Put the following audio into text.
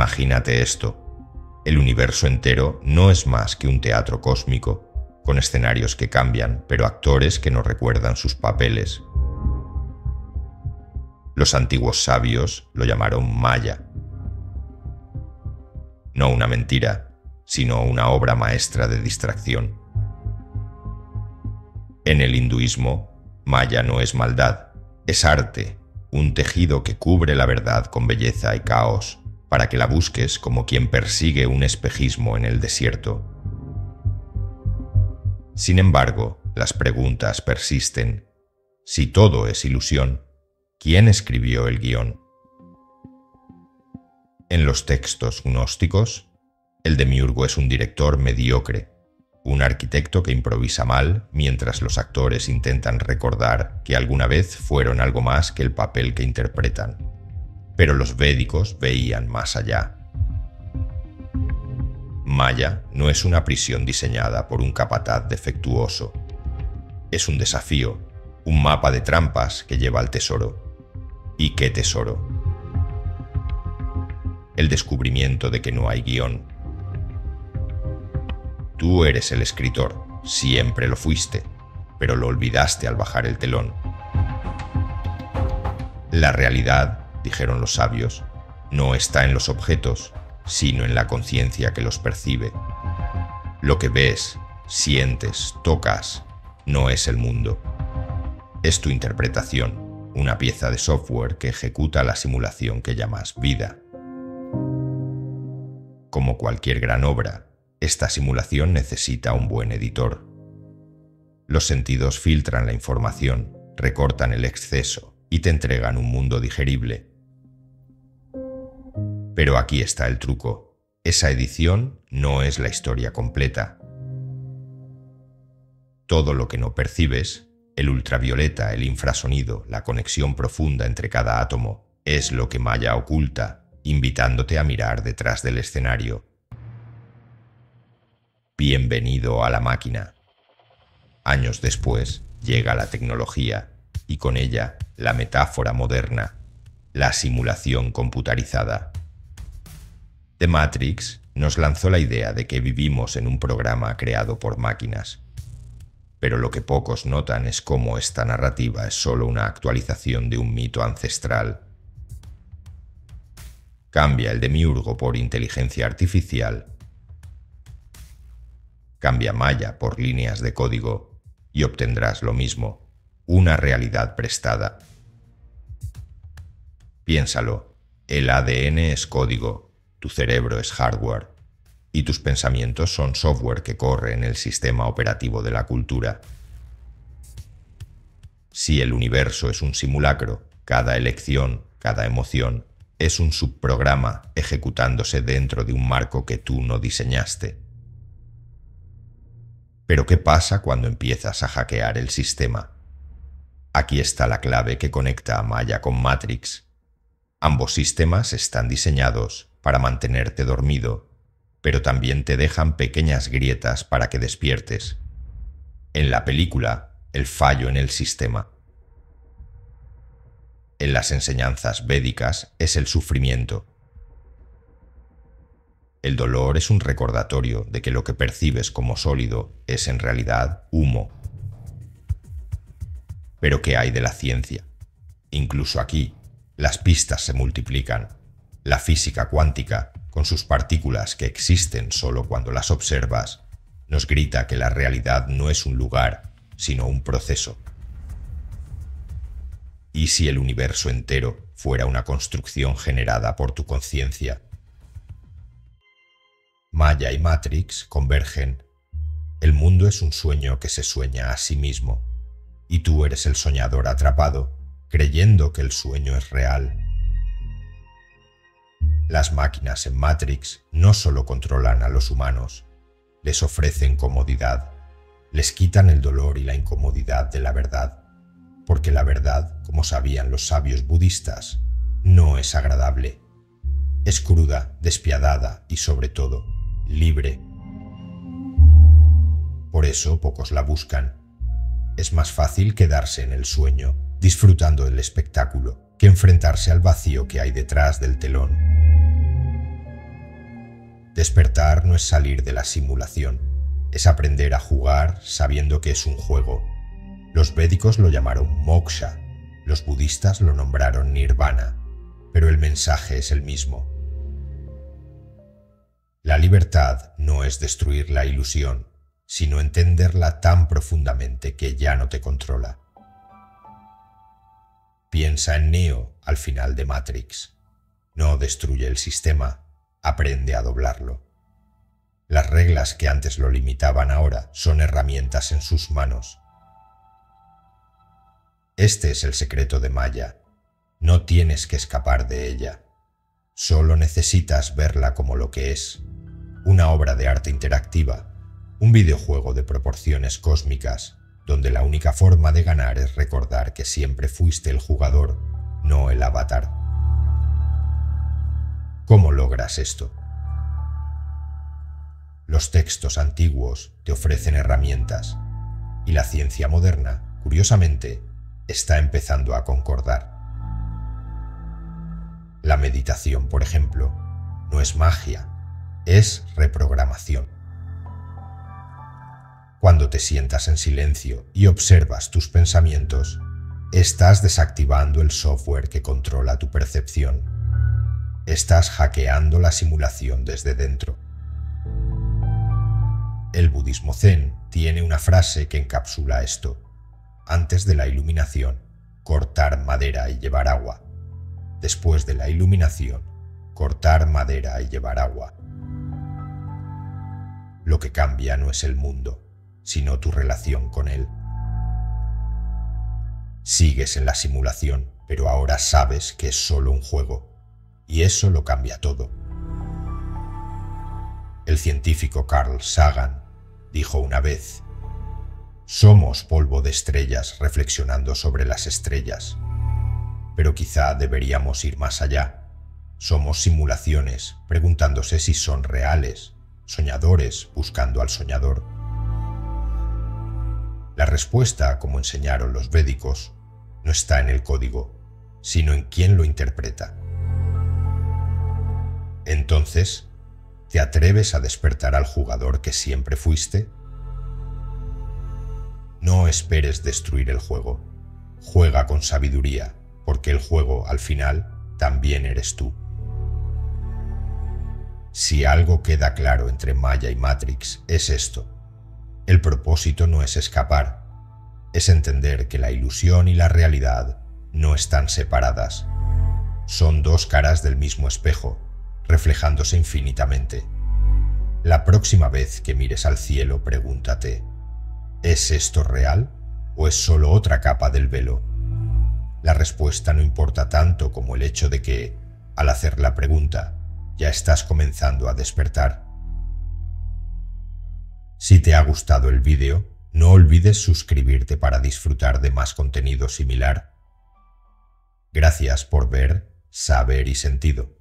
Imagínate esto. El universo entero no es más que un teatro cósmico, con escenarios que cambian, pero actores que no recuerdan sus papeles. Los antiguos sabios lo llamaron Maya. No una mentira, sino una obra maestra de distracción. En el hinduismo, Maya no es maldad, es arte, un tejido que cubre la verdad con belleza y caos, para que la busques como quien persigue un espejismo en el desierto. Sin embargo, las preguntas persisten. Si todo es ilusión, ¿quién escribió el guion? En los textos gnósticos, el demiurgo es un director mediocre, un arquitecto que improvisa mal mientras los actores intentan recordar que alguna vez fueron algo más que el papel que interpretan. Pero los védicos veían más allá. Maya no es una prisión diseñada por un capataz defectuoso. Es un desafío, un mapa de trampas que lleva al tesoro. ¿Y qué tesoro? El descubrimiento de que no hay guion Tú eres el escritor, siempre lo fuiste, pero lo olvidaste al bajar el telón. La realidad, dijeron los sabios, no está en los objetos, sino en la conciencia que los percibe. Lo que ves, sientes, tocas, no es el mundo. Es tu interpretación, una pieza de software que ejecuta la simulación que llamas vida. Como cualquier gran obra, esta simulación necesita un buen editor. Los sentidos filtran la información, recortan el exceso y te entregan un mundo digerible. Pero aquí está el truco. Esa edición no es la historia completa. Todo lo que no percibes, el ultravioleta, el infrasonido, la conexión profunda entre cada átomo, es lo que Maya oculta, invitándote a mirar detrás del escenario Bienvenido a la máquina. Años después llega la tecnología y con ella la metáfora moderna, la simulación computarizada. The Matrix nos lanzó la idea de que vivimos en un programa creado por máquinas. Pero lo que pocos notan es cómo esta narrativa es solo una actualización de un mito ancestral. Cambia el demiurgo por inteligencia artificial Cambia Maya por líneas de código y obtendrás lo mismo, una realidad prestada. Piénsalo, el ADN es código, tu cerebro es hardware y tus pensamientos son software que corre en el sistema operativo de la cultura. Si el universo es un simulacro, cada elección, cada emoción, es un subprograma ejecutándose dentro de un marco que tú no diseñaste. Pero ¿qué pasa cuando empiezas a hackear el sistema? Aquí está la clave que conecta a Maya con Matrix. Ambos sistemas están diseñados para mantenerte dormido, pero también te dejan pequeñas grietas para que despiertes. En la película, el fallo en el sistema. En las enseñanzas védicas es el sufrimiento, el dolor es un recordatorio de que lo que percibes como sólido es en realidad humo. Pero ¿qué hay de la ciencia? Incluso aquí, las pistas se multiplican. La física cuántica, con sus partículas que existen solo cuando las observas, nos grita que la realidad no es un lugar, sino un proceso. ¿Y si el universo entero fuera una construcción generada por tu conciencia? Maya y Matrix convergen. El mundo es un sueño que se sueña a sí mismo, y tú eres el soñador atrapado, creyendo que el sueño es real. Las máquinas en Matrix no solo controlan a los humanos, les ofrecen comodidad, les quitan el dolor y la incomodidad de la verdad, porque la verdad, como sabían los sabios budistas, no es agradable. Es cruda, despiadada y sobre todo libre. Por eso pocos la buscan. Es más fácil quedarse en el sueño, disfrutando del espectáculo, que enfrentarse al vacío que hay detrás del telón. Despertar no es salir de la simulación, es aprender a jugar sabiendo que es un juego. Los védicos lo llamaron moksha, los budistas lo nombraron nirvana, pero el mensaje es el mismo. La libertad no es destruir la ilusión, sino entenderla tan profundamente que ya no te controla. Piensa en Neo al final de Matrix. No destruye el sistema, aprende a doblarlo. Las reglas que antes lo limitaban ahora son herramientas en sus manos. Este es el secreto de Maya. No tienes que escapar de ella. Solo necesitas verla como lo que es. Una obra de arte interactiva, un videojuego de proporciones cósmicas, donde la única forma de ganar es recordar que siempre fuiste el jugador, no el avatar. ¿Cómo logras esto? Los textos antiguos te ofrecen herramientas y la ciencia moderna, curiosamente, está empezando a concordar. La meditación, por ejemplo, no es magia, es reprogramación. Cuando te sientas en silencio y observas tus pensamientos, estás desactivando el software que controla tu percepción. Estás hackeando la simulación desde dentro. El budismo zen tiene una frase que encapsula esto. Antes de la iluminación, cortar madera y llevar agua. Después de la iluminación, cortar madera y llevar agua. Lo que cambia no es el mundo, sino tu relación con él. Sigues en la simulación, pero ahora sabes que es solo un juego, y eso lo cambia todo. El científico Carl Sagan dijo una vez, somos polvo de estrellas reflexionando sobre las estrellas, pero quizá deberíamos ir más allá. Somos simulaciones preguntándose si son reales, soñadores buscando al soñador. La respuesta, como enseñaron los védicos, no está en el código, sino en quién lo interpreta. Entonces, ¿Te atreves a despertar al jugador que siempre fuiste? No esperes destruir el juego. Juega con sabiduría, porque el juego, al final, también eres tú. Si algo queda claro entre Maya y Matrix, es esto. El propósito no es escapar, es entender que la ilusión y la realidad no están separadas. Son dos caras del mismo espejo reflejándose infinitamente. La próxima vez que mires al cielo, pregúntate, ¿es esto real o es solo otra capa del velo? La respuesta no importa tanto como el hecho de que, al hacer la pregunta, ya estás comenzando a despertar. Si te ha gustado el vídeo, no olvides suscribirte para disfrutar de más contenido similar. Gracias por ver, saber y sentido.